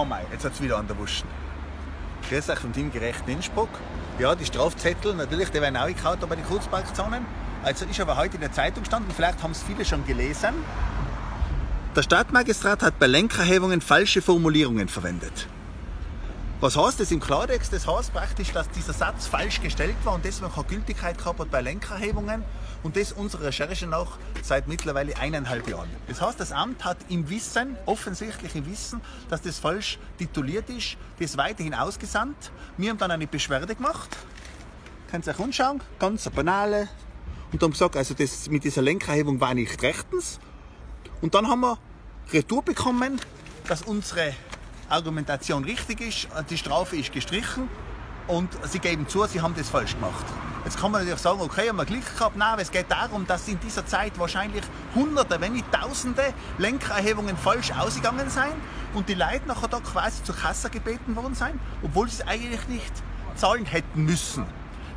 Oh mein, jetzt hat es wieder an der Wuschen. Grüß euch vom Team Gerecht Innsbruck. Ja, die Strafzettel, natürlich, die werden auch gekauft bei den Kurzparkzonen. Also ist aber heute in der Zeitung gestanden, vielleicht haben es viele schon gelesen. Der Stadtmagistrat hat bei Lenkerhebungen falsche Formulierungen verwendet. Was heißt das im Klartext? Das heißt praktisch, dass dieser Satz falsch gestellt war und deswegen keine Gültigkeit gehabt hat bei Lenkerhebungen und das unserer Recherche nach seit mittlerweile eineinhalb Jahren. Das heißt, das Amt hat im Wissen, offensichtlich im Wissen, dass das falsch tituliert ist, das weiterhin ausgesandt. Wir haben dann eine Beschwerde gemacht. Könnt ihr euch anschauen, ganz eine banale. Und haben gesagt, also das mit dieser Lenkerhebung war nicht rechtens. Und dann haben wir Retour bekommen, dass unsere Argumentation richtig ist, die Strafe ist gestrichen und sie geben zu, sie haben das falsch gemacht. Jetzt kann man natürlich sagen, okay, haben wir Glück gehabt. Nein, es geht darum, dass in dieser Zeit wahrscheinlich Hunderte, wenn nicht Tausende Lenkerhebungen falsch ausgegangen sind und die Leute nachher da quasi zur Kasse gebeten worden sind, obwohl sie es eigentlich nicht zahlen hätten müssen.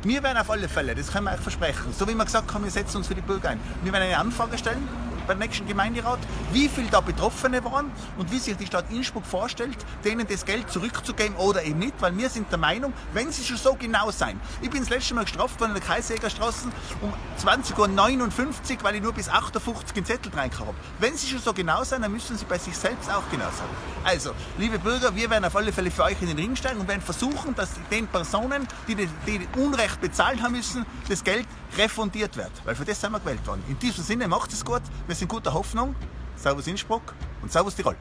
Wir werden auf alle Fälle, das können wir euch versprechen, so wie wir gesagt haben, wir setzen uns für die Bürger ein. Wir werden eine Anfrage stellen beim nächsten Gemeinderat, wie viel da Betroffene waren und wie sich die Stadt Innsbruck vorstellt, denen das Geld zurückzugeben oder eben nicht, weil wir sind der Meinung, wenn sie schon so genau sein. Ich bin das letzte Mal gestraft worden in der Kreisjägerstraße um 20.59 Uhr, weil ich nur bis 58 den Zettel rein habe. Wenn sie schon so genau sein, dann müssen sie bei sich selbst auch genau sein. Also, liebe Bürger, wir werden auf alle Fälle für euch in den Ring steigen und werden versuchen, dass den Personen, die, die, die Unrecht bezahlt haben müssen, das Geld refundiert wird. Weil für das sind wir gewählt worden. In diesem Sinne, macht es gut. Wir sind guter Hoffnung. Servus Innsbruck und Servus Tirol.